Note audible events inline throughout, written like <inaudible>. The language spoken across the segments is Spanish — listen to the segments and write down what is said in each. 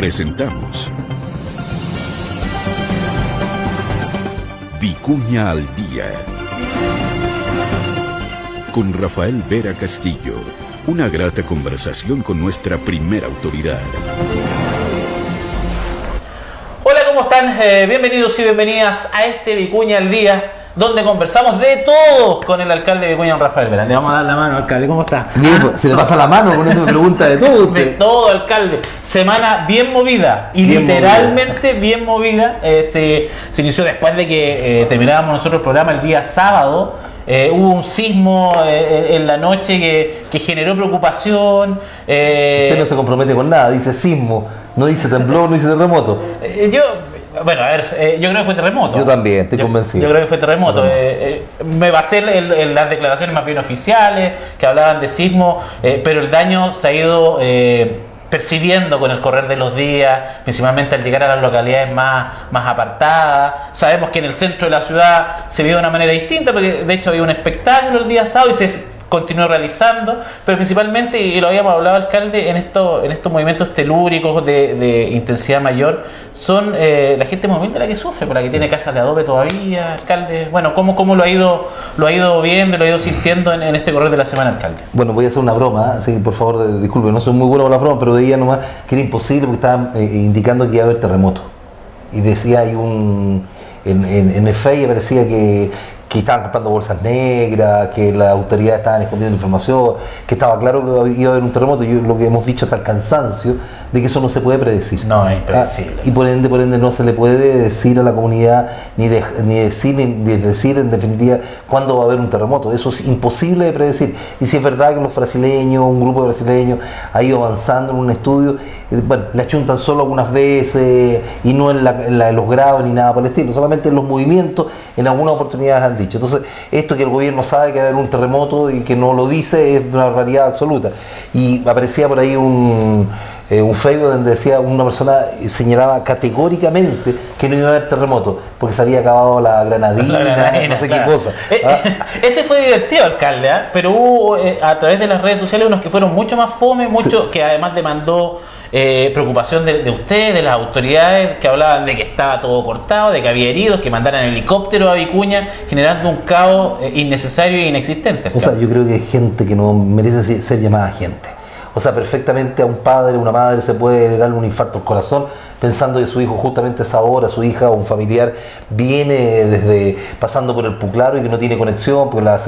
Presentamos Vicuña al Día con Rafael Vera Castillo. Una grata conversación con nuestra primera autoridad. Hola, ¿cómo están? Eh, bienvenidos y bienvenidas a este Vicuña al Día, donde conversamos de todo con el alcalde de Vicuña, Rafael Vera. Le vamos a dar la mano, alcalde, ¿cómo está? Bien, pues, se le pasa la mano, con eso me pregunta de todo De todo, alcalde. Semana bien movida y Bien literalmente bien movida. Eh, se, se inició después de que eh, terminábamos nosotros el programa el día sábado. Eh, hubo un sismo eh, en la noche que, que generó preocupación. eh, Usted no se compromete con nada, dice sismo, no dice temblor, no dice terremoto. Yo, bueno, a ver, eh, yo creo que fue terremoto. Yo también, estoy Yo- convencido. Yo creo que fue terremoto. Eh, eh, me basé en, en las declaraciones más bien oficiales que hablaban de sismo, eh, pero el daño se ha ido percibiendo con el correr de los días, principalmente al llegar a las localidades más, más apartadas. Sabemos que en el centro de la ciudad se vio de una manera distinta, porque de hecho había un espectáculo el día sábado y se continuó realizando, pero principalmente, y lo habíamos hablado alcalde, en, esto, en estos movimientos telúricos de, de intensidad mayor, son eh, la gente muy la que sufre, por la que tiene casas de adobe todavía, alcalde. Bueno, ¿cómo, cómo lo, ha ido, lo ha ido viendo, lo ha ido sintiendo en, en este correr de la semana, alcalde? Bueno, voy a hacer una broma, así que por favor eh, disculpe, no soy muy bueno con la broma, pero veía nomás que era imposible porque estaban eh, indicando que iba a haber terremoto. Y decía hay un. En, en, en el FEI aparecía que, que estaban comprando bolsas negras, que las autoridades estaban escondiendo información, que estaba claro que iba a haber un terremoto. Y lo que hemos dicho hasta el cansancio de que eso no se puede predecir. No, es impredecible. Ah, y por ende, por ende no se le puede decir a la comunidad ni, de- ni decir ni, decir en definitiva cuándo va a haber un terremoto. Eso es imposible de predecir. Y si es verdad que los brasileños, un grupo de brasileños ha ido avanzando en un estudio, eh, bueno, le achuntan solo algunas veces y no en, la- en la- en los grados ni nada por el estilo, solamente en los movimientos en algunas oportunidades han dicho. Entonces, esto que el gobierno sabe que va a haber un terremoto y que no lo dice es una realidad absoluta. Y aparecía por ahí un eh, un Facebook donde decía una persona señalaba categóricamente que no iba a haber terremoto porque se había acabado la granadina, <laughs> La granadina, no sé claro. qué cosa. Eh, Ah, <laughs> Ese fue divertido, alcalde, ¿ah? pero hubo eh, a través de las redes sociales unos que fueron mucho más fome, mucho que además demandó eh, preocupación de, de ustedes, de las autoridades, que hablaban de que estaba todo cortado, de que había heridos, que mandaran helicóptero a Vicuña, generando un caos innecesario e inexistente. O sea, yo creo que hay gente que no merece ser llamada gente. O sea, perfectamente a un padre, una madre se puede darle un infarto al corazón pensando que su hijo justamente a esa hora, su hija o un familiar viene desde pasando por el Puclaro y que no tiene conexión porque la,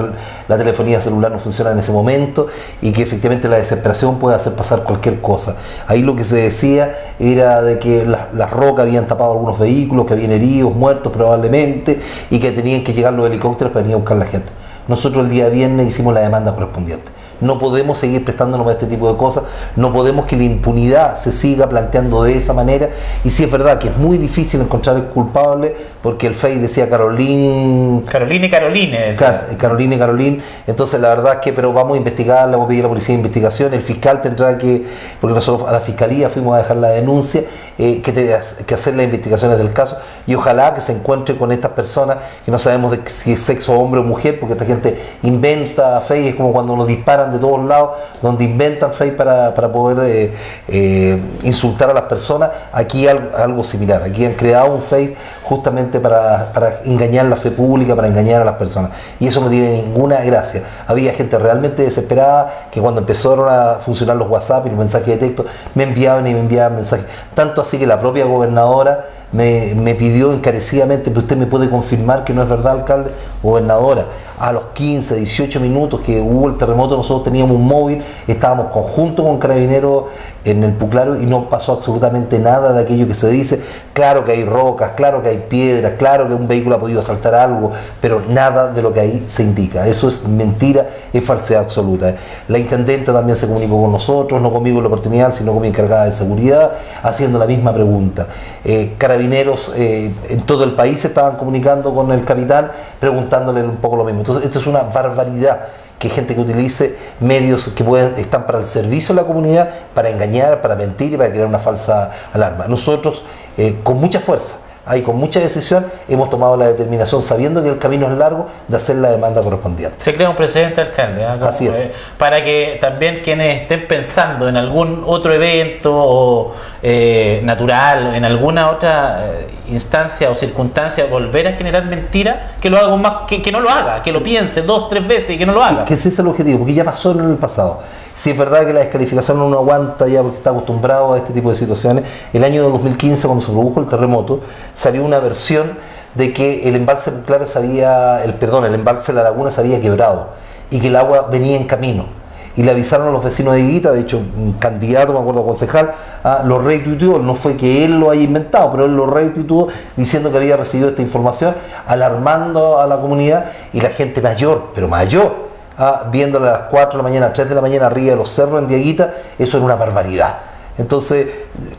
la telefonía celular no funciona en ese momento y que efectivamente la desesperación puede hacer pasar cualquier cosa. Ahí lo que se decía era de que las, las rocas habían tapado algunos vehículos, que habían heridos, muertos probablemente y que tenían que llegar los helicópteros para venir a buscar la gente. Nosotros el día viernes hicimos la demanda correspondiente. No podemos seguir prestándonos a este tipo de cosas, no podemos que la impunidad se siga planteando de esa manera. Y sí es verdad que es muy difícil encontrar el culpable, porque el FEI decía Carolín, Carolina y Caroline. Cas- Carolina y Carolín, entonces la verdad es que, pero vamos a investigar, le vamos a pedir a la policía de investigación, el fiscal tendrá que, porque nosotros a la fiscalía fuimos a dejar la denuncia, eh, que, te- que hacer las investigaciones del caso y ojalá que se encuentre con estas personas que no sabemos de si es sexo hombre o mujer, porque esta gente inventa FEI, es como cuando nos disparan de todos lados, donde inventan FEI para, para poder eh, eh, insultar a las personas, aquí algo, algo similar, aquí han creado un FEI justamente para, para engañar la fe pública, para engañar a las personas. Y eso no tiene ninguna gracia. Había gente realmente desesperada que cuando empezaron a funcionar los WhatsApp y los mensajes de texto, me enviaban y me enviaban mensajes. Tanto así que la propia gobernadora me, me pidió encarecidamente que usted me puede confirmar que no es verdad, alcalde, gobernadora. A los 15, 18 minutos que hubo el terremoto, nosotros teníamos un móvil, estábamos conjunto con carabineros en el Puclaro y no pasó absolutamente nada de aquello que se dice. Claro que hay rocas, claro que hay piedras, claro que un vehículo ha podido saltar algo, pero nada de lo que ahí se indica. Eso es mentira, es falsedad absoluta. La intendente también se comunicó con nosotros, no conmigo en la oportunidad, sino con mi encargada de seguridad, haciendo la misma pregunta. Eh, carabineros eh, en todo el país estaban comunicando con el capitán, preguntándole un poco lo mismo. Entonces, esto es una barbaridad que gente que utilice medios que pueden, están para el servicio de la comunidad, para engañar, para mentir y para crear una falsa alarma. Nosotros, eh, con mucha fuerza, ahí con mucha decisión hemos tomado la determinación, sabiendo que el camino es largo, de hacer la demanda correspondiente. Se crea un precedente, alcalde. Como, Así es. eh, para que también quienes estén pensando en algún otro evento o, eh, natural, en alguna otra eh, instancia o circunstancia, volver a generar mentiras, que lo haga más, que, que no lo haga, que lo piense dos, tres veces y que no lo haga. Que ese es el objetivo, porque ya pasó en el pasado. Si es verdad que la descalificación no aguanta ya porque está acostumbrado a este tipo de situaciones, el año 2015 cuando se produjo el terremoto salió una versión de que el embalse claro se había, el perdón, el embalse de la laguna se había quebrado y que el agua venía en camino. Y le avisaron a los vecinos de Higuita, de hecho un candidato, me acuerdo, concejal, lo retuiteó, no fue que él lo haya inventado, pero él lo retuiteó diciendo que había recibido esta información, alarmando a la comunidad y la gente mayor, pero mayor, ah, viéndola a las 4 de la mañana, 3 de la mañana arriba de los cerros en Dieguita, eso era una barbaridad. Entonces,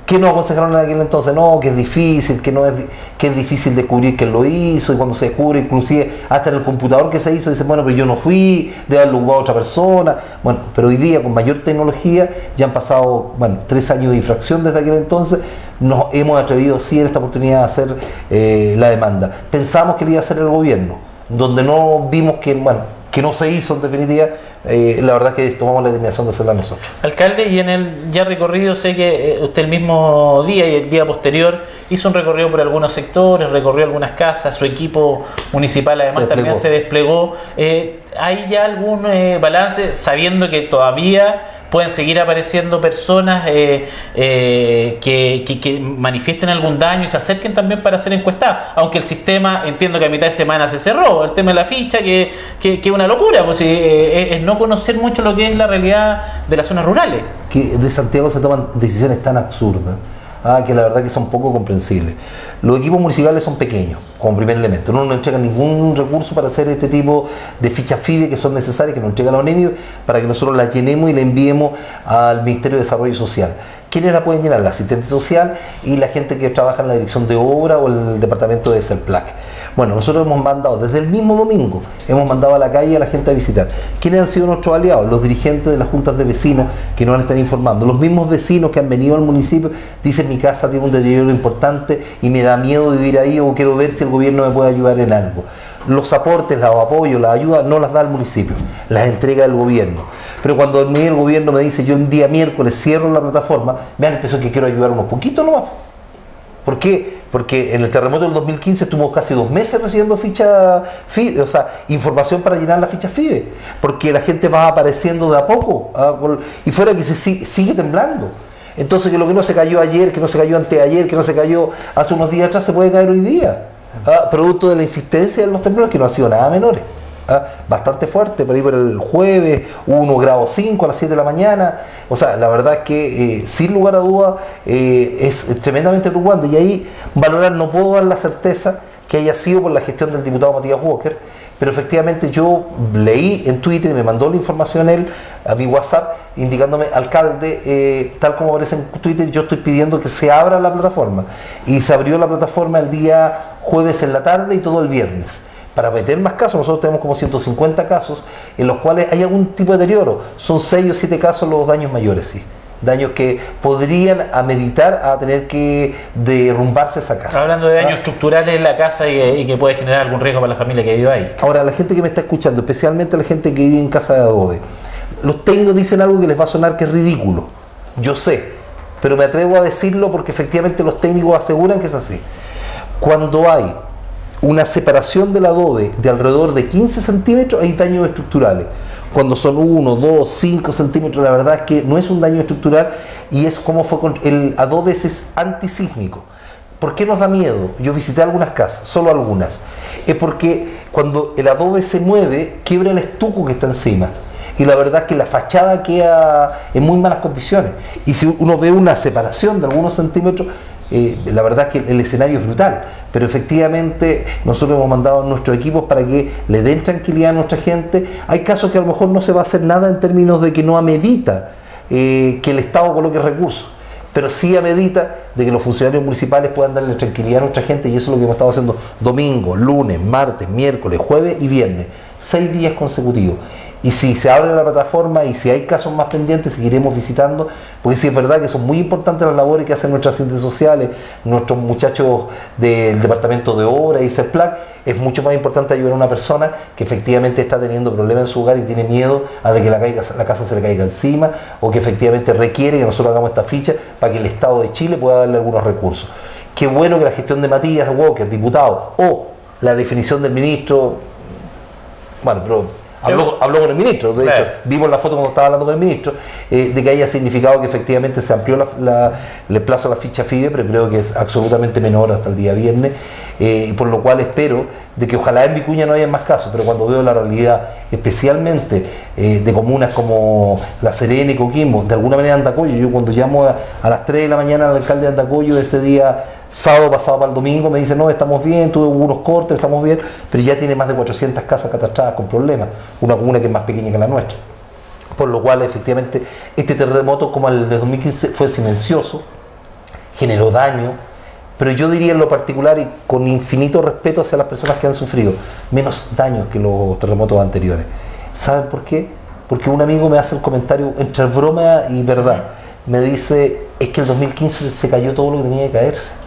¿qué nos aconsejaron en aquel entonces? No, que es difícil, que es, di- que es difícil descubrir quién lo hizo, y cuando se descubre, inclusive hasta en el computador que se hizo, dice, bueno, pero yo no fui, debe haberlo ocupado otra persona. Bueno, pero hoy día, con mayor tecnología, ya han pasado, bueno, tres años de infracción desde aquel entonces, nos hemos atrevido sí en esta oportunidad a hacer eh, la demanda. Pensamos que lo iba a hacer el gobierno, donde no vimos que, bueno, que no se hizo en definitiva, eh, la verdad es que tomamos la determinación de hacerla nosotros. Alcalde, y en el ya recorrido, sé que eh, usted el mismo día y el día posterior hizo un recorrido por algunos sectores, recorrió algunas casas, su equipo municipal además Se también se desplegó. Eh, ¿Hay ya algún eh, balance, sabiendo que todavía pueden seguir apareciendo personas eh, eh, que, que- manifiesten algún daño y se acerquen también para ser encuestadas? Aunque el sistema, entiendo que a mitad de semana se cerró, el tema de la ficha, que que que es una locura, pues eh, es- es no conocer mucho lo que es la realidad de las zonas rurales. que de Santiago se toman decisiones tan absurdas ah, que la verdad que son poco comprensibles. Los equipos municipales son pequeños, como primer elemento. No nos entregan ningún recurso para hacer este tipo de fichas FIBE que son necesarias, que nos entregan la ONEMI para que nosotros las llenemos y la enviemos al Ministerio de Desarrollo Social. ¿Quiénes la pueden llenar? La asistente social y la gente que trabaja en la dirección de obra o el departamento de CELPLAC. Bueno, nosotros hemos mandado desde el mismo domingo, hemos mandado a la calle a la gente a visitar. ¿Quiénes han sido nuestros aliados? Los dirigentes de las juntas de vecinos que nos están informando. Los mismos vecinos que han venido al municipio dicen mi casa tiene un deterioro importante y me da miedo vivir ahí o quiero ver si el gobierno me puede ayudar en algo. Los aportes, los apoyos, las ayudas no las da el municipio, las entrega el gobierno. Pero cuando el gobierno me dice yo un día miércoles cierro la plataforma, me la impresión que quiero ayudar unos poquitos nomás. ¿Por qué? Porque en el terremoto del 2015 estuvo casi dos meses recibiendo ficha FIBE, o sea, información para llenar la ficha FIBE, porque la gente va apareciendo de a poco, ah, y fuera que se si- sigue temblando. Entonces que lo que no se cayó ayer, que no se cayó anteayer, que no se cayó hace unos días atrás, se puede caer hoy día, ah, producto de la insistencia de los temblores que no han sido nada menores. Ah, bastante fuerte, por ahí por el jueves, hubo 1 grado 5 a las 7 de la mañana. O sea, la verdad es que eh, sin lugar a duda eh, es tremendamente preocupante. Y ahí valorar, no puedo dar la certeza que haya sido por la gestión del diputado Matías Walker, pero efectivamente yo leí en Twitter me mandó la información él a mi WhatsApp indicándome, alcalde, eh, tal como aparece en Twitter, yo estoy pidiendo que se abra la plataforma. Y se abrió la plataforma el día jueves en la tarde y todo el viernes para meter más casos, nosotros tenemos como 150 casos en los cuales hay algún tipo de deterioro. Son 6 o 7 casos los daños mayores, sí. Daños que podrían ameritar a tener que derrumbarse esa casa. Hablando de daños Ah. estructurales en la casa y, y que puede generar algún riesgo para la familia que vive ahí. Ahora, la gente que me está escuchando, especialmente la gente que vive en casa de adobe, los técnicos dicen algo que les va a sonar que es ridículo. Yo sé, pero me atrevo a decirlo porque efectivamente los técnicos aseguran que es así. Cuando hay una separación del adobe de alrededor de 15 centímetros, hay daños estructurales. Cuando son 1, 2, 5 centímetros, la verdad es que no es un daño estructural y es como fue con el adobe es antisísmico. ¿Por qué nos da miedo? Yo visité algunas casas, solo algunas. Es porque cuando el adobe se mueve, quiebra el estuco que está encima. Y la verdad es que la fachada queda en muy malas condiciones. Y si uno ve una separación de algunos centímetros, eh, la verdad es que el escenario es brutal. Pero efectivamente nosotros hemos mandado a nuestros equipos para que le den tranquilidad a nuestra gente. Hay casos que a lo mejor no se va a hacer nada en términos de que no amerita eh, que el Estado coloque recursos pero sí a medida de que los funcionarios municipales puedan darle tranquilidad a nuestra gente y eso es lo que hemos estado haciendo domingo, lunes, martes, miércoles, jueves y viernes, seis días consecutivos. Y si se abre la plataforma y si hay casos más pendientes, seguiremos visitando, porque sí es verdad que son muy importantes las labores que hacen nuestras asistentes sociales, nuestros muchachos del departamento de obra y CEPLAC, es mucho más importante ayudar a una persona que efectivamente está teniendo problemas en su hogar y tiene miedo a de que la, la casa se le caiga encima o que efectivamente requiere que nosotros hagamos esta ficha para que el Estado de Chile pueda darle algunos recursos. Qué bueno que la gestión de Matías Walker, diputado, o la definición del ministro, bueno, pero Habló, con el ministro, de hecho, vimos la foto cuando estaba hablando con el ministro, eh, de que haya significado que efectivamente se amplió el plazo de la ficha FIBE, pero creo que es absolutamente menor hasta el día viernes, eh, por lo cual espero de que ojalá en Vicuña no haya más casos, pero cuando veo la realidad, especialmente eh, de comunas como La Serena y Coquimbo, de alguna manera Andacoyo, yo cuando llamo a, las 3 de la mañana al alcalde de Andacoyo ese día sábado pasado para el domingo me dice, no, estamos bien, tuve unos cortes, estamos bien, pero ya tiene más de 400 casas catastradas con problemas, una comuna que es más pequeña que la nuestra. Por lo cual, efectivamente, este terremoto, como el de 2015, fue silencioso, generó daño, pero yo diría en lo particular y con infinito respeto hacia las personas que han sufrido, menos daño que los terremotos anteriores. ¿Saben por qué? Porque un amigo me hace el comentario entre broma y verdad. Me dice, es que el 2015 se cayó todo lo que tenía que caerse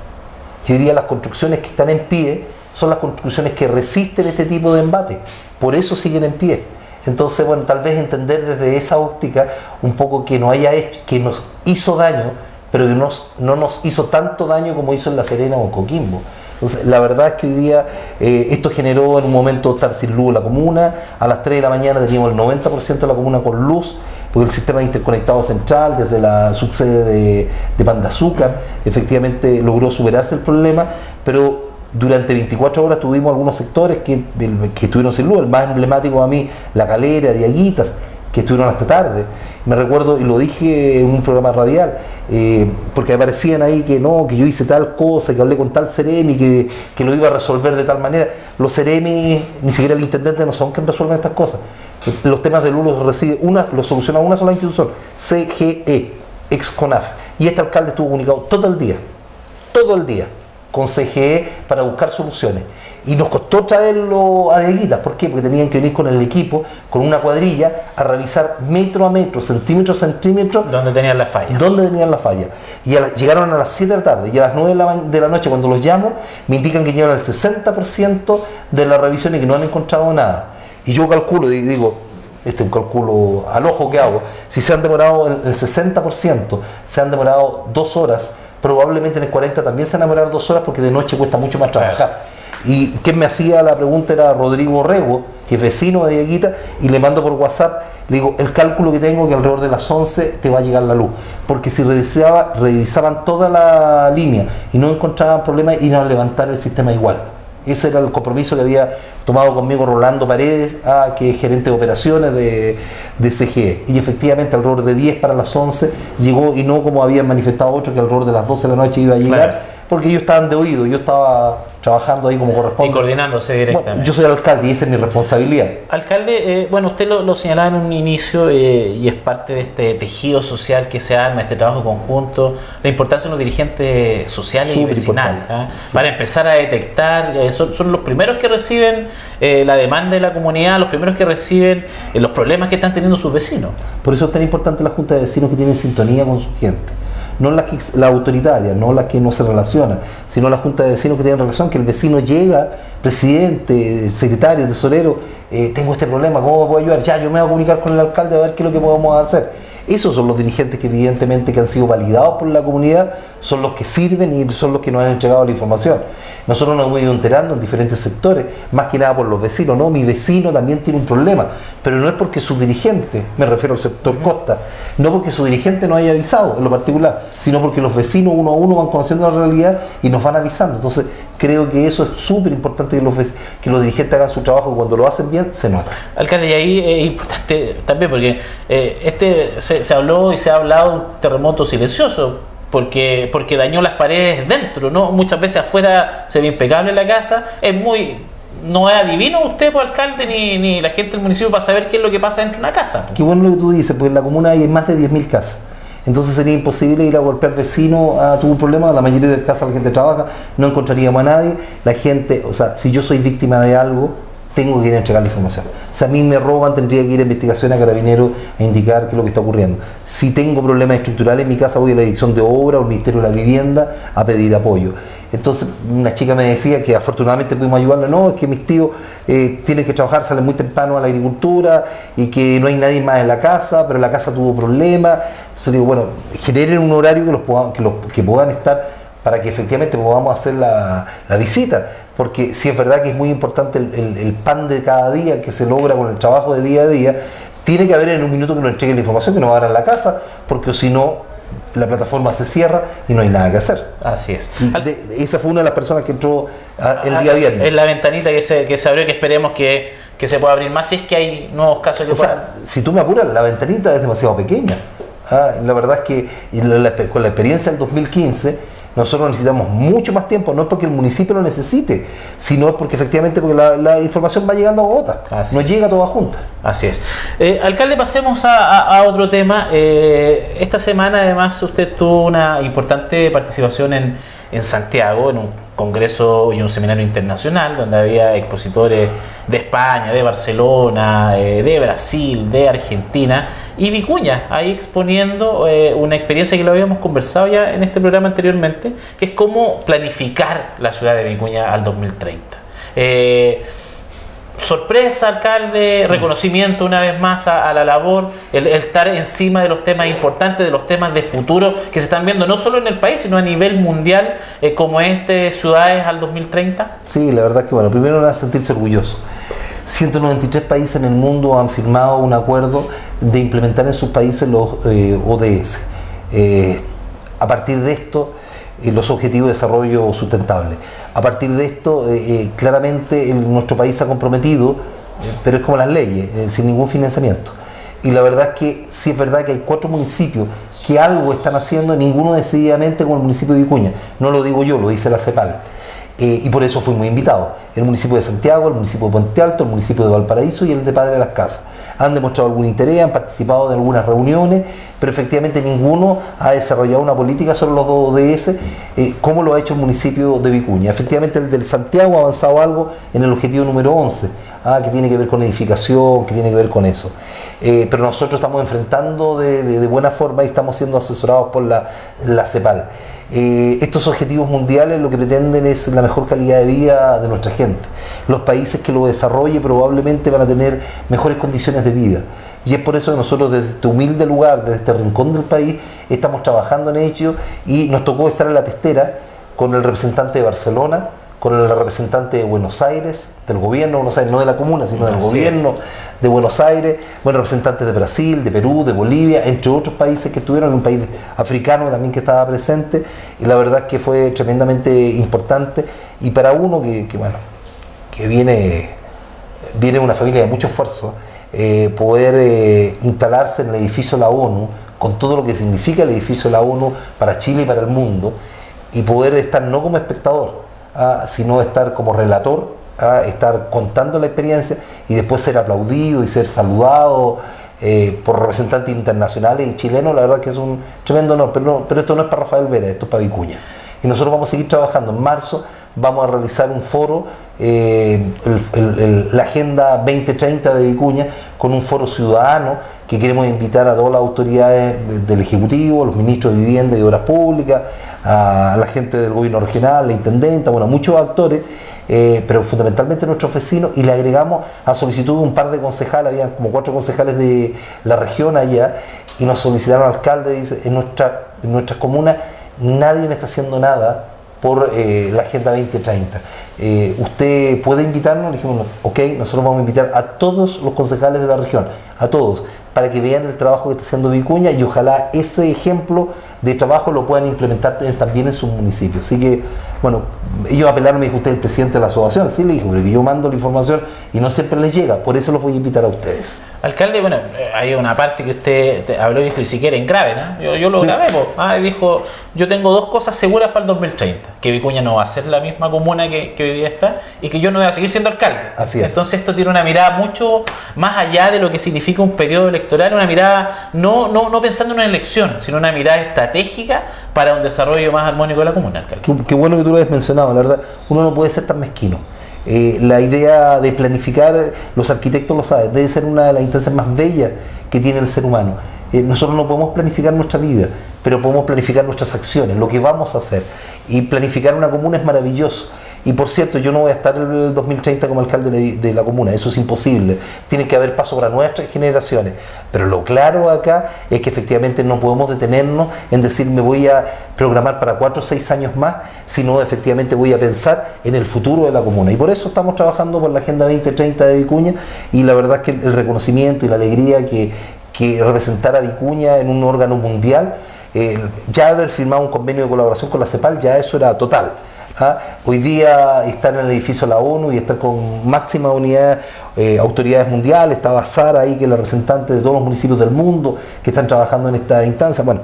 y hoy día las construcciones que están en pie son las construcciones que resisten este tipo de embate. Por eso siguen en pie. Entonces, bueno, tal vez entender desde esa óptica un poco que no haya hecho, que nos hizo daño, pero no nos hizo tanto daño como hizo en La Serena o Coquimbo. Entonces, la verdad es que hoy día eh, esto generó en un momento estar sin luz la comuna, a las 3 de la mañana teníamos el 90% de la comuna con luz, porque el sistema interconectado central, desde la subsede de, de Pan de Azúcar, efectivamente logró superarse el problema, pero durante 24 horas tuvimos algunos sectores que, que estuvieron sin luz, el más emblemático a mí, La Calera, Diaguitas, que estuvieron hasta tarde. Me recuerdo, y lo dije en un programa radial, eh, porque aparecían ahí que no, que yo hice tal cosa, que hablé con tal Ceremi, que, que lo iba a resolver de tal manera. Los Ceremi, ni siquiera el intendente, no son quienes resuelven estas cosas los temas de luz los recibe una, los soluciona una sola institución, CGE, ex-CONAF. Y este alcalde estuvo comunicado todo el día, todo el día, con CGE para buscar soluciones. Y nos costó traerlo a Dieguitas, ¿por qué? Porque tenían que venir con el equipo, con una cuadrilla, a revisar metro a metro, centímetro a centímetro. ¿Dónde tenían la falla? ¿Dónde tenían la falla? Y llegaron a las 7 de la tarde y a las 9 de la, de la noche, cuando los llamo, me indican que llevan el 60% de la revisión y que no han encontrado nada. Y yo calculo y digo, este es un cálculo al ojo que hago, si se han demorado el, 60%, se han demorado dos horas, probablemente en el 40 también se han demorado dos horas porque de noche cuesta mucho más trabajar. Y quien me hacía la pregunta era Rodrigo Rego, que es vecino de Dieguita, y le mando por WhatsApp, le digo, el cálculo que tengo que alrededor de las 11 te va a llegar la luz. Porque si revisaba, revisaban toda la línea y no encontraban problemas, iban a levantar el sistema igual. Ese era el compromiso que había tomado conmigo Rolando Paredes, ah, que es gerente de operaciones de, de CGE. Y efectivamente alrededor de 10 para las 11 llegó y no como habían manifestado otros que alrededor de las 12 de la noche iba a llegar, porque ellos estaban de oído, yo estaba trabajando ahí como corresponde. Y coordinándose directamente. yo soy alcalde y esa es mi responsabilidad. Alcalde, eh, bueno, usted lo, señalaba en un inicio eh, y es parte de este tejido social que se arma, este trabajo conjunto, la importancia de los dirigentes sociales y vecinales, ¿ah? para empezar a detectar, eh, son, son, los primeros que reciben la demanda de la comunidad, los primeros que reciben los problemas que están teniendo sus vecinos. Por eso es tan importante la Junta de Vecinos que tienen sintonía con su gente no las que, la autoritaria, no las que no se relacionan, sino la junta de vecinos que tienen relación, que el vecino llega, presidente, secretario, tesorero, eh, tengo este problema, ¿cómo me puedo ayudar? Ya, yo me voy a comunicar con el alcalde a ver qué es lo que podemos hacer. Esos son los dirigentes que evidentemente que han sido validados por la comunidad, son los que sirven y son los que nos han entregado la información. Nosotros nos hemos ido enterando en diferentes sectores, más que nada por los vecinos. No, mi vecino también tiene un problema, pero no es porque su dirigente, me refiero al sector costa, no porque su dirigente no haya avisado en lo particular, sino porque los vecinos uno a uno van conociendo la realidad y nos van avisando. Entonces, creo que eso es súper importante que los, que los dirigentes hagan su trabajo y cuando lo hacen bien se nota. Alcalde, y ahí es importante también porque eh, este se, se habló y se ha hablado de un terremoto silencioso porque, porque dañó las paredes dentro, ¿no? Muchas veces afuera se ve impecable la casa, es muy... No es adivino usted, pues, alcalde, ni, ni la gente del municipio para saber qué es lo que pasa dentro de una casa. Pues. Qué bueno lo que tú dices, porque en la comuna hay más de 10.000 casas. Entonces sería imposible ir a golpear vecino, a un problema, la mayoría de casas la gente trabaja, no encontraríamos a nadie, la gente, o sea, si yo soy víctima de algo, tengo que ir a entregar la información. Si a mí me roban, tendría que ir a investigación a carabinero a indicar qué es lo que está ocurriendo. Si tengo problemas estructurales en mi casa, voy a la dirección de obra o al Ministerio de la Vivienda a pedir apoyo. Entonces, una chica me decía que afortunadamente pudimos ayudarla. No, es que mis tíos eh, tienen que trabajar, salen muy temprano a la agricultura y que no hay nadie más en la casa, pero la casa tuvo problemas. Entonces, digo, bueno, generen un horario que, los puedan, que, los, que puedan estar para que efectivamente podamos hacer la, la visita porque si es verdad que es muy importante el, pan de cada día que se logra con el trabajo de día a día, tiene que haber en un minuto que nos entregue la información, que nos abran la casa, porque si no, la plataforma se cierra y no hay nada que hacer. Así es. esa fue una de las personas que entró ah, el día viernes. Es la ventanita que se, que se abrió que esperemos que, se pueda abrir más si es que hay nuevos casos que o sea, si tú me apuras, la ventanita es demasiado pequeña. Ah, la verdad es que con la experiencia del 2015 nosotros necesitamos mucho más tiempo, no es porque el municipio lo necesite, sino porque efectivamente porque la, información va llegando a gotas, no llega toda junta. Así es. Eh, alcalde, pasemos a, otro tema. Eh, esta semana además usted tuvo una importante participación en, en Santiago, en un congreso y un seminario internacional donde había expositores de España, de Barcelona, eh, de Brasil, de Argentina y Vicuña ahí exponiendo eh, una experiencia que lo habíamos conversado ya en este programa anteriormente, que es cómo planificar la ciudad de Vicuña al 2030 sorpresa, alcalde, reconocimiento una vez más a, la labor, el, estar encima de los temas importantes, de los temas de futuro que se están viendo no solo en el país, sino a nivel mundial, eh, como este Ciudades al 2030? Sí, la verdad que bueno, primero a sentirse orgulloso. 193 países en el mundo han firmado un acuerdo de implementar en sus países los eh, ODS. Eh, a partir de esto, los Objetivos de Desarrollo Sustentable. A partir de esto, eh, eh, claramente nuestro país se ha comprometido, eh, pero es como las leyes, sin ningún financiamiento. Y la verdad es que sí es verdad que hay cuatro municipios que algo están haciendo, ninguno decididamente como el municipio de Vicuña. No lo digo yo, lo dice la CEPAL. y por eso fuimos invitados. El municipio de Santiago, el municipio de Puente Alto, el municipio de Valparaíso y el de Padre de las Casas han demostrado algún interés, han participado de algunas reuniones, pero efectivamente ninguno ha desarrollado una política sobre los dos ODS, eh, como lo ha hecho el municipio de Vicuña. Efectivamente el del Santiago ha avanzado algo en el objetivo número 11, ah, que tiene que ver con edificación, que tiene que ver con eso. Eh, pero nosotros estamos enfrentando de, buena forma y estamos siendo asesorados por la, la CEPAL. Eh, estos objetivos mundiales lo que pretenden es la mejor calidad de vida de nuestra gente. Los países que lo desarrollen probablemente van a tener mejores condiciones de vida. Y es por eso que nosotros desde este humilde lugar, desde este rincón del país, estamos trabajando en ello y nos tocó estar en la testera con el representante de Barcelona, con el representante de Buenos Aires, del gobierno de Buenos Aires, no de la comuna, sino del gobierno de Buenos Aires, bueno, representantes de Brasil, de Perú, de Bolivia, entre otros países que estuvieron, un país africano también que estaba presente, y la verdad es que fue tremendamente importante, y para uno que, bueno, que viene, viene de una familia de mucho esfuerzo, eh, poder eh, instalarse en el edificio de la ONU, con todo lo que significa el edificio de la ONU para Chile y para el mundo, y poder estar no como espectador, ah, sino estar como relator a estar contando la experiencia y después ser aplaudido y ser saludado eh, por representantes internacionales y chilenos, la verdad que es un tremendo honor, pero, pero esto no es para Rafael Vera, esto es para Vicuña. Y nosotros vamos a seguir trabajando. En marzo vamos a realizar un foro, eh, la Agenda 2030 de Vicuña, con un foro ciudadano que queremos invitar a todas las autoridades del Ejecutivo, los ministros de Vivienda y Obras Públicas, a la gente del gobierno regional, la intendenta, bueno, muchos actores eh, pero fundamentalmente nuestros vecinos, y le agregamos a solicitud un par de concejales, había como cuatro concejales de la región allá, y nos solicitaron al alcalde, dice, en nuestra, en nuestra comuna nadie está haciendo nada por eh, la Agenda 2030. Eh, ¿Usted puede invitarnos? Le dijimos, ok, nosotros vamos a invitar a todos los concejales de la región, a todos, para que vean el trabajo que está haciendo Vicuña y ojalá ese ejemplo de trabajo lo puedan implementar también en sus municipios. Así que, bueno, ellos apelaron, me dijo usted, el presidente de la asociación. Sí, le dijo, porque yo mando la información y no siempre les llega, por eso los voy a invitar a ustedes. Alcalde, bueno, eh, hay una parte que usted habló y dijo, y si quieren, grave, ¿no? Yo, yo lo grabé, ah, dijo, yo tengo dos cosas seguras para el 2030, que Vicuña no va a ser la misma comuna que, hoy día está y que yo no voy a seguir siendo alcalde. Así es. Entonces esto tiene una mirada mucho más allá de lo que significa un periodo electoral, una mirada no, no, no pensando en una elección, sino una mirada estratégica para un desarrollo más armónico de la comuna, alcalde. Qué, bueno que tú lo hayas mencionado, la verdad, uno no puede ser tan mezquino. Eh, la idea de planificar, los arquitectos lo saben, debe ser una de las instancias más bellas que tiene el ser humano. Eh, nosotros no podemos planificar nuestra vida, pero podemos planificar nuestras acciones, lo que vamos a hacer. Y planificar una comuna es maravilloso. Y por cierto, yo no voy a estar el 2030 como alcalde de, la comuna, eso es imposible. Tiene que haber paso para nuestras generaciones. Pero lo claro acá es que efectivamente no podemos detenernos en decir me voy a programar para cuatro o seis años más, sino efectivamente voy a pensar en el futuro de la comuna. Y por eso estamos trabajando por la Agenda 2030 de Vicuña y la verdad es que el reconocimiento y la alegría que, que representar a Vicuña en un órgano mundial, eh, ya haber firmado un convenio de colaboración con la CEPAL, ya eso era total. ¿Ah? Hoy día estar en el edificio de la ONU y estar con máxima unidad, eh, autoridades mundiales, estaba Sara ahí, que es la representante de todos los municipios del mundo que están trabajando en esta instancia. Bueno,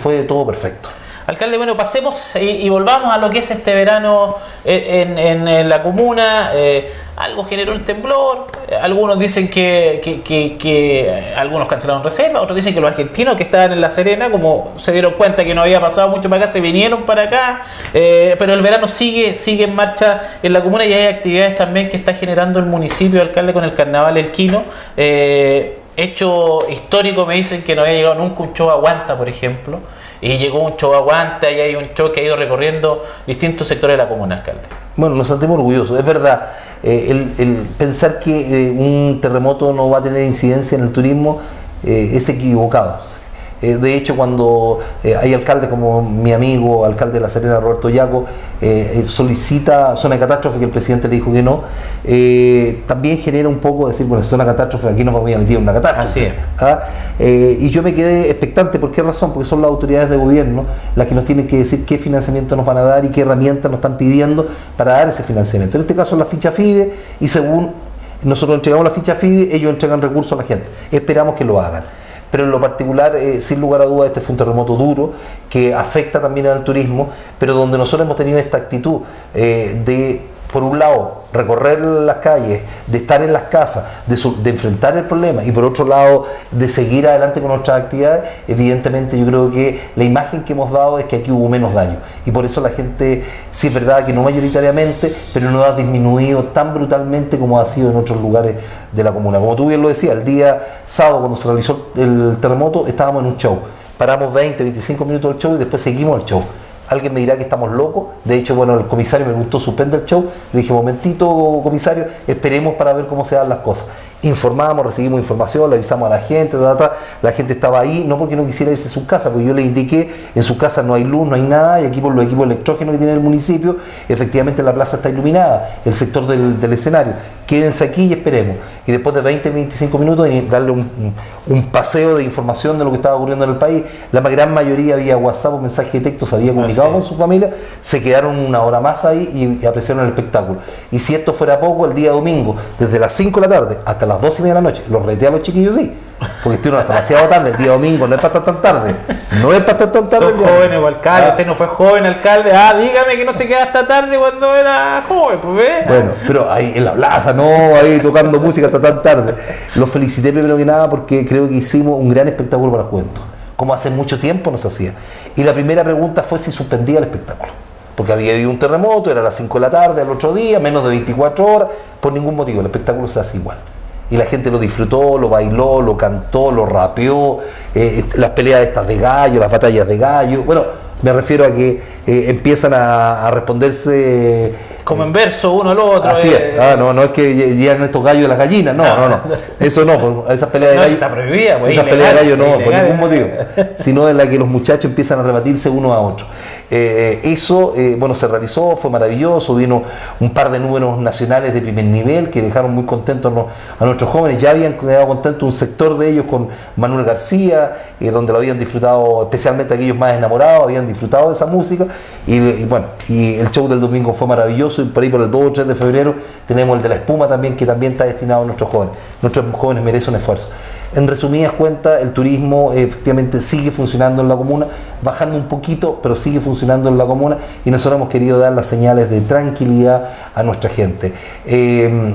fue todo perfecto. Alcalde, bueno, pasemos y, volvamos a lo que es este verano en, la comuna. Eh, algo generó el temblor. Algunos dicen que, que, algunos cancelaron reservas, otros dicen que los argentinos que estaban en La Serena, como se dieron cuenta que no había pasado mucho para acá, se vinieron para acá. Eh, pero el verano sigue, sigue en marcha en la comuna y hay actividades también que está generando el municipio, alcalde, con el carnaval El Quino. Eh, hecho histórico, me dicen que no había llegado nunca un show aguanta, por ejemplo y llegó un show aguanta y hay un show que ha ido recorriendo distintos sectores de la comuna, alcalde. Bueno, nos sentimos orgullosos, es verdad. Eh, el, pensar que eh, un terremoto no va a tener incidencia en el turismo eh, es equivocado. Eh, de hecho, cuando eh, hay alcaldes como mi amigo, alcalde de La Serena, Roberto Yaco, eh, solicita zona de catástrofe, que el presidente le dijo que no, también genera un poco decir, bueno, zona de catástrofe, aquí nos vamos a meter en una catástrofe. ¿Ah? y yo me quedé expectante, ¿por qué razón? Porque son las autoridades de gobierno las que nos tienen que decir qué financiamiento nos van a dar y qué herramientas nos están pidiendo para dar ese financiamiento. En este caso, la ficha FIDE, y según nosotros entregamos la ficha FIDE, ellos entregan recursos a la gente. Esperamos que lo hagan pero en lo particular, eh, sin lugar a dudas, este fue un terremoto duro que afecta también al turismo, pero donde nosotros hemos tenido esta actitud eh, de por un lado, recorrer las calles, de estar en las casas, de, enfrentar el problema y por otro lado, de seguir adelante con nuestras actividades, evidentemente yo creo que la imagen que hemos dado es que aquí hubo menos daño. Y por eso la gente, sí es verdad que no mayoritariamente, pero no ha disminuido tan brutalmente como ha sido en otros lugares de la comuna. Como tú bien lo decías, el día sábado cuando se realizó el terremoto estábamos en un show. Paramos 20, 25 minutos del show y después seguimos el show. Alguien me dirá que estamos locos. De hecho, bueno, el comisario me preguntó, suspende el show. Le dije, momentito, comisario, esperemos para ver cómo se dan las cosas informamos, recibimos información, le avisamos a la gente, la gente estaba ahí, no porque no quisiera irse a su casa, porque yo le indiqué, en su casa no hay luz, no hay nada, y aquí por los equipos electrógenos que tiene el municipio, efectivamente la plaza está iluminada, el sector del, escenario. Quédense aquí y esperemos. Y después de 20, 25 minutos, darle un, paseo de información de lo que estaba ocurriendo en el país, la gran mayoría vía WhatsApp o mensaje de texto se había comunicado con su familia, se quedaron una hora más ahí y, y apreciaron el espectáculo. Y si esto fuera poco, el día domingo, desde las 5 de la tarde hasta las 12 y media de la noche. Los reté a los chiquillos, sí. Porque estuvieron hasta demasiado tarde, el día domingo, no es para estar tan tarde. No es para estar tan tarde. Son jóvenes, alcalde. Ah. Usted no fue joven alcalde. Ah, dígame que no se queda hasta tarde cuando era joven, pues ve. Bueno, pero ahí en la plaza, no, ahí tocando música hasta tan tarde. Los felicité primero que nada porque creo que hicimos un gran espectáculo para cuentos. Como hace mucho tiempo nos hacía. Y la primera pregunta fue si suspendía el espectáculo porque había habido un terremoto, era las 5 de la tarde al otro día, menos de 24 horas, por ningún motivo, el espectáculo se hace igual. Y la gente lo disfrutó, lo bailó, lo cantó, lo rapeó, eh, las peleas estas de gallo, las batallas de gallo. Bueno, me refiero a que eh, empiezan a, responderse. Como en verso uno al otro. Así es. Eh. Ah, no, no es que llegan estos gallos de las gallinas, no, no, no. <laughs> Eso no, esas peleas de gallo. está prohibida, pues, Esas peleas de gallo no, por ningún motivo. <laughs> Sino en la que los muchachos empiezan a rebatirse uno a otro. Eh, eso, eh, bueno, se realizó, fue maravilloso, vino un par de números nacionales de primer nivel que dejaron muy contentos a nuestros jóvenes, ya habían quedado contentos un sector de ellos con Manuel García, eh, donde lo habían disfrutado, especialmente aquellos más enamorados, habían disfrutado de esa música, y, bueno, y el show del domingo fue maravilloso, y por ahí por el 2 o 3 de febrero tenemos el de la espuma también, que también está destinado a nuestros jóvenes, nuestros jóvenes merecen un esfuerzo. En resumidas cuentas, el turismo efectivamente sigue funcionando en la comuna, bajando un poquito, pero sigue funcionando en la comuna y nosotros hemos querido dar las señales de tranquilidad a nuestra gente. Eh,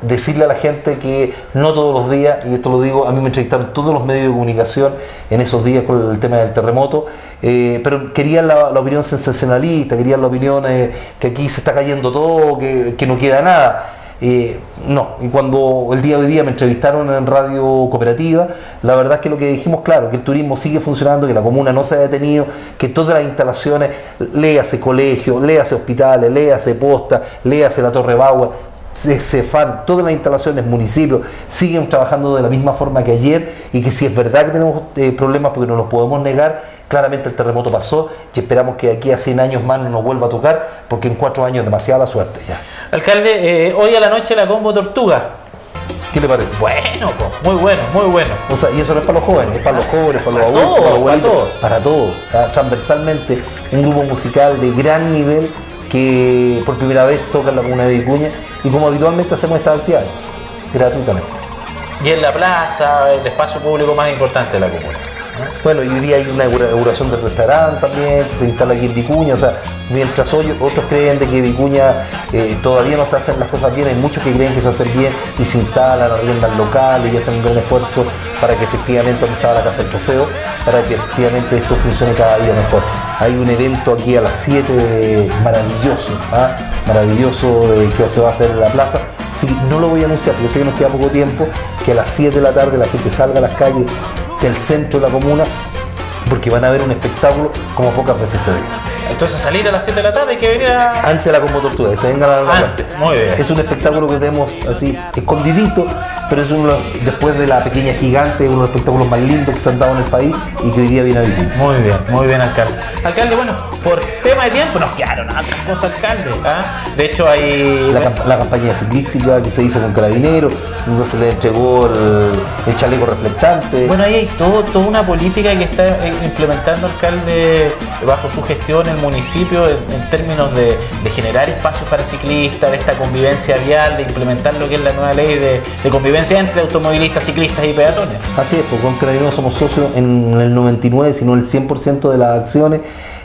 decirle a la gente que no todos los días, y esto lo digo, a mí me entrevistaron todos los medios de comunicación en esos días con el tema del terremoto, eh, pero querían la, opinión sensacionalista, querían la opinión eh, que aquí se está cayendo todo, que no queda nada. Eh, no, y cuando el día de hoy día me entrevistaron en Radio Cooperativa, la verdad es que lo que dijimos, claro, que el turismo sigue funcionando, que la comuna no se ha detenido, que todas las instalaciones, léase colegio, léase hospitales, léase posta, léase la Torre Bauer, CEFAN, todas las instalaciones, municipios, siguen trabajando de la misma forma que ayer y que si es verdad que tenemos eh, problemas porque no los podemos negar, claramente el terremoto pasó y esperamos que aquí a 100 años más no nos vuelva a tocar porque en cuatro años es demasiada la suerte ya. Alcalde, eh, hoy a la noche la combo tortuga. ¿Qué le parece? Bueno, muy bueno, muy bueno. O sea, y eso no es para los jóvenes, es para los jóvenes, para, los adultos, para los abuelitos, para todo. Transversalmente, un grupo musical de gran nivel que por primera vez toca en la comuna de Vicuña y como habitualmente hacemos estas actividades, gratuitamente. Y en la plaza, el espacio público más importante de la comuna. Bueno, y hoy día hay una inauguración del restaurante también, que se instala aquí en Vicuña, o sea, mientras hoy otros creen de que Vicuña eh, todavía no se hacen las cosas bien, hay muchos que creen que se hacen bien y se instalan, arriendan locales y hacen un gran esfuerzo para que efectivamente donde estaba la casa del trofeo, para que efectivamente esto funcione cada día mejor. Hay un evento aquí a las 7 maravilloso, ¿ah? maravilloso que se va a hacer en la plaza. Así que no lo voy a anunciar porque sé que nos queda poco tiempo, que a las 7 de la tarde la gente salga a las calles del centro de la comuna porque van a ver un espectáculo como pocas veces se ve. Entonces salir a las 7 de la tarde hay que venir a... Antes de la que se vengan a la ah, Muy bien. Es un espectáculo que tenemos así escondidito, pero es uno, después de la pequeña gigante, uno de los espectáculos más lindos que se han dado en el país y que hoy día viene a vivir. Muy bien, muy bien, alcalde. Alcalde, bueno, por tema de tiempo nos quedaron otras cosas, alcalde. ¿ah? De hecho, hay. La, campaña ciclística que se hizo con Carabineros, donde se le entregó el, chaleco reflectante. Bueno, ahí hay todo, toda una política que está eh, implementando, alcalde, bajo su gestión el municipio en, términos de, generar espacios para ciclistas, de esta convivencia vial, de implementar lo que es la nueva ley de, de convivencia entre automovilistas, ciclistas y peatones. Así es, porque con Carabineros somos socios en el 99, sino el 100% de las acciones.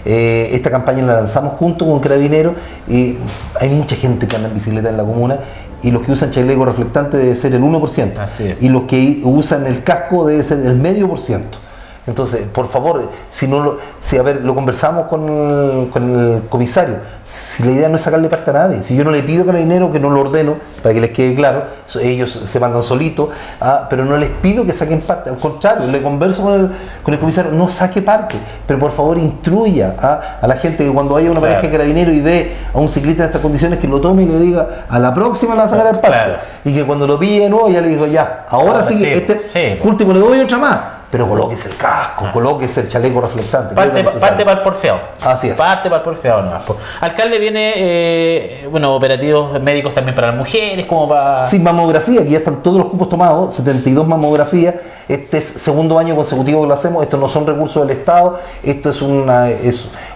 Eh, esta campaña la lanzamos junto con Carabineros y hay mucha gente que anda en bicicleta en la comuna y los que usan chaleco reflectante debe ser el 1%. Así Y los que usan el casco debe ser el medio por ciento. Entonces, por favor, si no lo, si a ver, lo conversamos con el, con el comisario, si la idea no es sacarle parte a nadie, si yo no le pido a dinero que no lo ordeno, para que les quede claro, ellos se mandan solitos, ah, pero no les pido que saquen parte, al contrario, le converso con el, con el comisario, no saque parte, pero por favor instruya ah, a la gente que cuando haya una pareja de carabinero y ve a un ciclista en estas condiciones, que lo tome y le diga, a la próxima la va a sacar el parte. Y que cuando lo pille no, ya le digo, ya, ahora, sí, este último le doy otra más pero coloques el casco, coloques el chaleco reflectante. Parte, parte para el porfeado. Así es. Parte para el porfeado nomás. Alcalde viene, eh, bueno, operativos médicos también para las mujeres, como para... Sí, mamografía, aquí ya están todos los cupos tomados, 72 mamografías. Este es segundo año consecutivo que lo hacemos, estos no son recursos del Estado, esto es, una,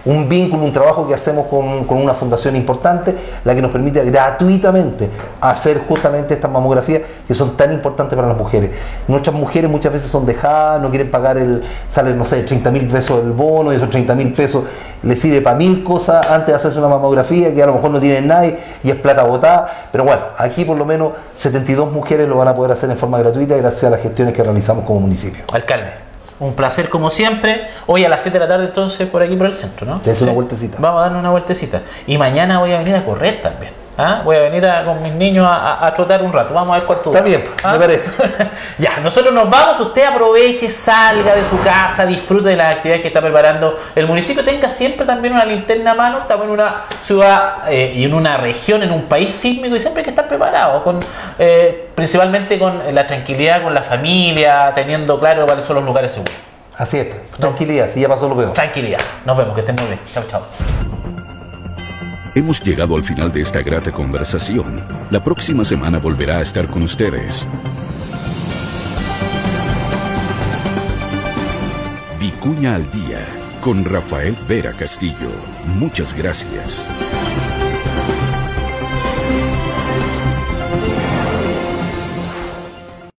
un vínculo, un trabajo que hacemos con, una fundación importante, la que nos permite gratuitamente hacer justamente estas mamografías que son tan importantes para las mujeres. Nuestras mujeres muchas veces son dejadas, no quieren pagar el, sale, no sé, 30 mil pesos del bono y esos 30 mil pesos les sirve para mil cosas antes de hacerse una mamografía que a lo mejor no tienen nadie y es plata botada. Pero bueno, aquí por lo menos 72 mujeres lo van a poder hacer en forma gratuita gracias a las gestiones que realizamos como municipio. Alcalde, un placer como siempre. Hoy a las 7 de la tarde entonces por aquí por el centro, ¿no? Te una vueltecita. Vamos a darle una vueltecita. Y mañana voy a venir a correr también. ¿Ah? Voy a venir con mis niños a, trotar un rato. Vamos a ver cuánto. Está bien, me ¿Ah? parece. <laughs> ya, nosotros nos vamos. Usted aproveche, salga de su casa, disfrute de las actividades que está preparando el municipio. Tenga siempre también una linterna a mano. Estamos en una ciudad eh, y en una región, en un país sísmico y siempre hay que estar preparado. Con, eh, principalmente con la tranquilidad, con la familia, teniendo claro cuáles son los lugares seguros. Así es, tranquilidad, si ya pasó lo peor. Tranquilidad. Nos vemos, que estén muy bien. Chao, chao. Hemos llegado al final de esta grata conversación. La próxima semana volverá a estar con ustedes. Vicuña al Día con Rafael Vera Castillo. Muchas gracias.